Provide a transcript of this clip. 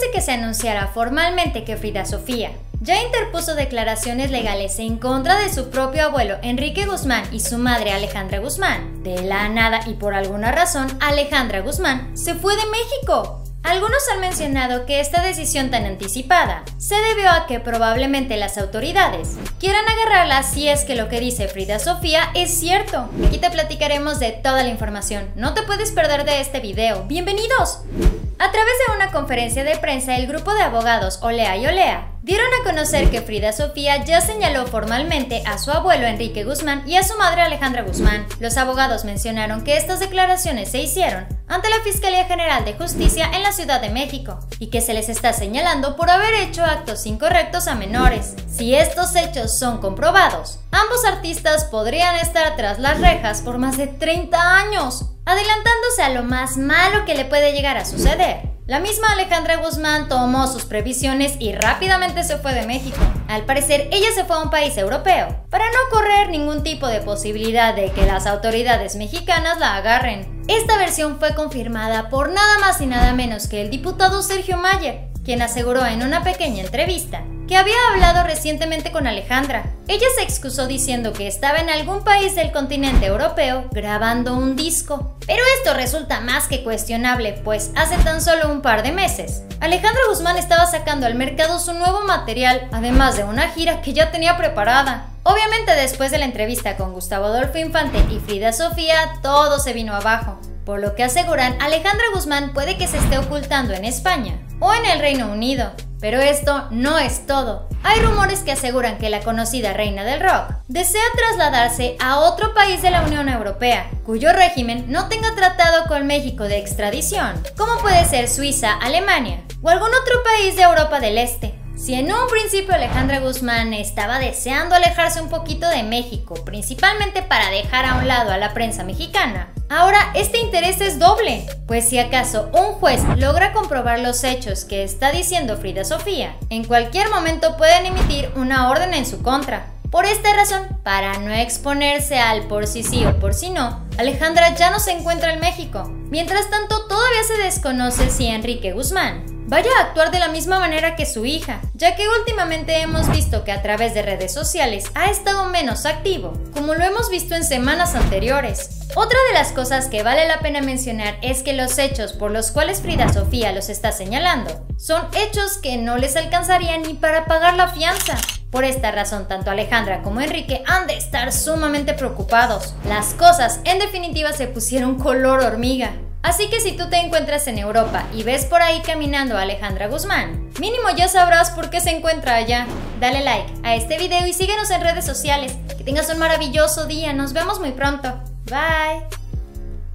de que se anunciara formalmente que Frida Sofía ya interpuso declaraciones legales en contra de su propio abuelo Enrique Guzmán y su madre Alejandra Guzmán. De la nada y por alguna razón, Alejandra Guzmán se fue de México. Algunos han mencionado que esta decisión tan anticipada se debió a que probablemente las autoridades quieran agarrarla si es que lo que dice Frida Sofía es cierto. Aquí te platicaremos de toda la información. No te puedes perder de este video. ¡Bienvenidos! A través de una conferencia de prensa, el grupo de abogados Olea y Olea dieron a conocer que Frida Sofía ya señaló formalmente a su abuelo Enrique Guzmán y a su madre Alejandra Guzmán. Los abogados mencionaron que estas declaraciones se hicieron ante la Fiscalía General de Justicia en la Ciudad de México y que se les está señalando por haber hecho actos incorrectos a menores. Si estos hechos son comprobados, ambos artistas podrían estar tras las rejas por más de 30 años, adelantándose a lo más malo que le puede llegar a suceder. La misma Alejandra Guzmán tomó sus previsiones y rápidamente se fue de México. Al parecer, ella se fue a un país europeo, para no correr ningún tipo de posibilidad de que las autoridades mexicanas la agarren. Esta versión fue confirmada por nada más y nada menos que el diputado Sergio Mayer, quien aseguró en una pequeña entrevista que había hablado recientemente con Alejandra. Ella se excusó diciendo que estaba en algún país del continente europeo grabando un disco. Pero esto resulta más que cuestionable, pues hace tan solo un par de meses, Alejandra Guzmán estaba sacando al mercado su nuevo material, además de una gira que ya tenía preparada. Obviamente después de la entrevista con Gustavo Adolfo Infante y Frida Sofía, todo se vino abajo. Por lo que aseguran, Alejandra Guzmán puede que se esté ocultando en España o en el Reino Unido. Pero esto no es todo. Hay rumores que aseguran que la conocida reina del rock desea trasladarse a otro país de la Unión Europea, cuyo régimen no tenga tratado con México de extradición, como puede ser Suiza, Alemania o algún otro país de Europa del Este. Si en un principio Alejandra Guzmán estaba deseando alejarse un poquito de México, principalmente para dejar a un lado a la prensa mexicana, Ahora, este interés es doble, pues si acaso un juez logra comprobar los hechos que está diciendo Frida Sofía, en cualquier momento pueden emitir una orden en su contra. Por esta razón, para no exponerse al por sí sí o por sí no, Alejandra ya no se encuentra en México. Mientras tanto, todavía se desconoce si Enrique Guzmán vaya a actuar de la misma manera que su hija, ya que últimamente hemos visto que a través de redes sociales ha estado menos activo, como lo hemos visto en semanas anteriores. Otra de las cosas que vale la pena mencionar es que los hechos por los cuales Frida Sofía los está señalando son hechos que no les alcanzarían ni para pagar la fianza. Por esta razón, tanto Alejandra como Enrique han de estar sumamente preocupados. Las cosas, en definitiva, se pusieron color hormiga. Así que si tú te encuentras en Europa y ves por ahí caminando a Alejandra Guzmán, mínimo ya sabrás por qué se encuentra allá. Dale like a este video y síguenos en redes sociales. Que tengas un maravilloso día, nos vemos muy pronto. Bye.